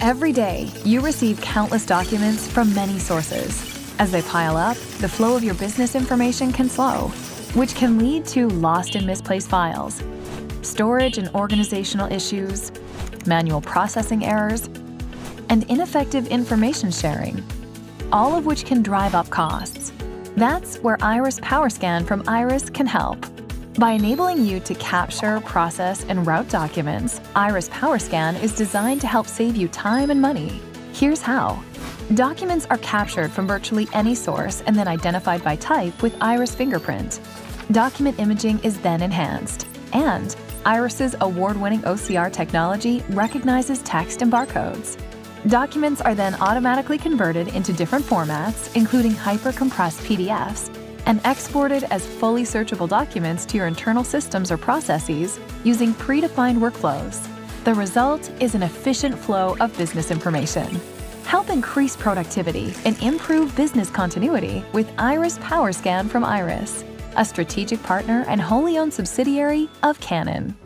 Every day, you receive countless documents from many sources. As they pile up, the flow of your business information can slow, which can lead to lost and misplaced files, storage and organizational issues, manual processing errors, and ineffective information sharing, all of which can drive up costs. That's where Iris PowerScan from Iris can help. By enabling you to capture, process, and route documents, Iris PowerScan is designed to help save you time and money. Here's how. Documents are captured from virtually any source and then identified by type with Iris Fingerprint. Document imaging is then enhanced, and Iris's award-winning OCR technology recognizes text and barcodes. Documents are then automatically converted into different formats, including hyper-compressed PDFs, and exported as fully searchable documents to your internal systems or processes using predefined workflows. The result is an efficient flow of business information. Help increase productivity and improve business continuity with Iris PowerScan from Iris, a strategic partner and wholly owned subsidiary of Canon.